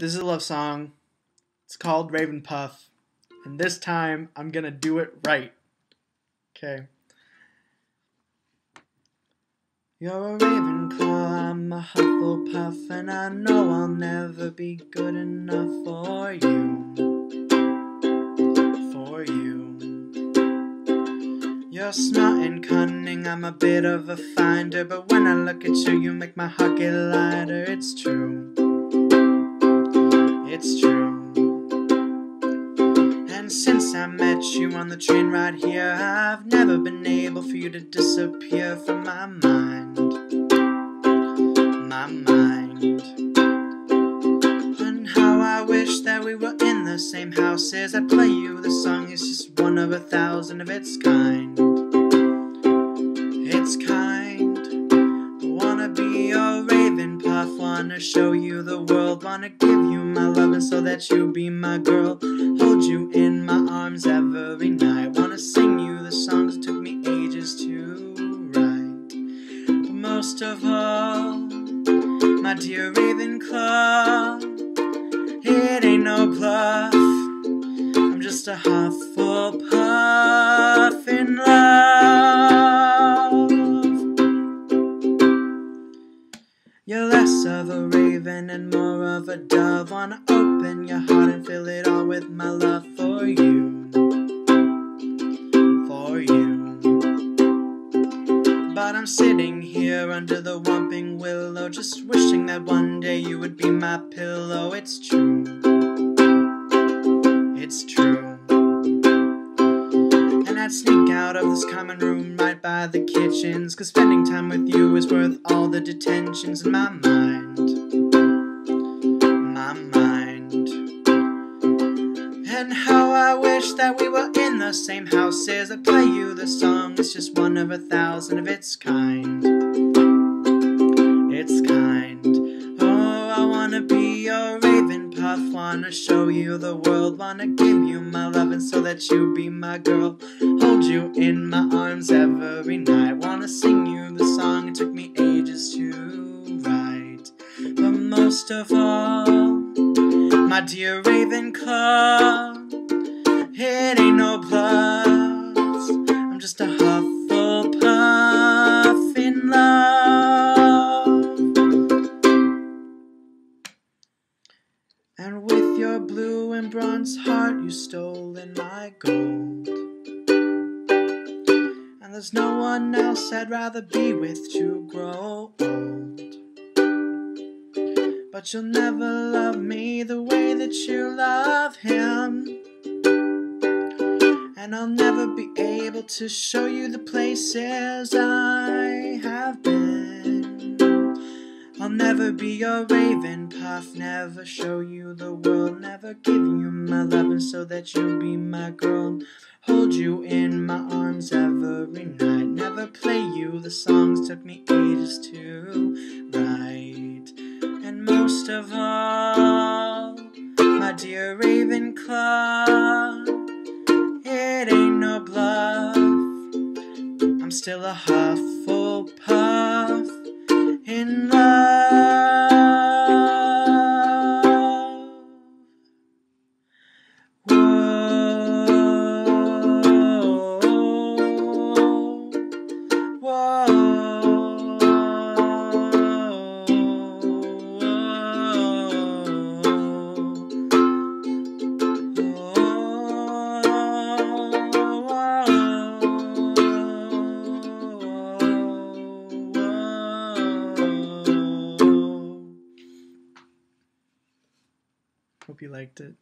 This is a love song. It's called Ravenpuff. And this time I'm gonna do it right. Okay. You're a Ravenclaw, I'm a Hufflepuff, and I know I'll never be good enough for you. For you. You're smart and cunning, I'm a bit of a finder, but when I look at you, you make my heart get lighter. You on the train right here, I've never been able for you to disappear from my mind. My mind. And how I wish that we were in the same houses. I'd play you the song, it's just one of a thousand of its kind. It's kind. Wanna be your Ravenpuff, wanna show you the world, wanna give you my loving so that you be my girl. You in my arms every night, wanna sing you the songs it took me ages to write. But most of all, my dear Ravenclaw, it ain't no bluff. I'm just a Hufflepuff You're less of a raven and more of a dove. Wanna open your heart and fill it all with my love for you. For you. But I'm sitting here under the whomping willow, just wishing that one day you would be my pillow. It's true. It's true. And I'd sneak out of this common room right by the kitchens, cause spending time with you is worth all the detentions in my mind. My mind. And how I wish that we were in the same houses. I'd play you the song, it's just one of a thousand of its kind. It's kind. Oh, I wanna be your raven wanna show you the world, wanna give you my love, and so that you be my girl. Hold you in my arms every night, wanna sing you the song it took me ages to write. But most of all, my dear Ravenclaw, it ain't no bluff. I'm just a Hufflepuff bronze heart, you stole in my gold. And there's no one else I'd rather be with to grow old. But you'll never love me the way that you love him. And I'll never be able to show you the places I have been. Never be your Ravenpuff, never show you the world, never give you my loving so that you'll be my girl. Hold you in my arms every night, never play you the songs took me ages to write. And most of all, my dear Ravenclaw, it ain't no bluff. I'm still a Hufflepuff Hope you liked it.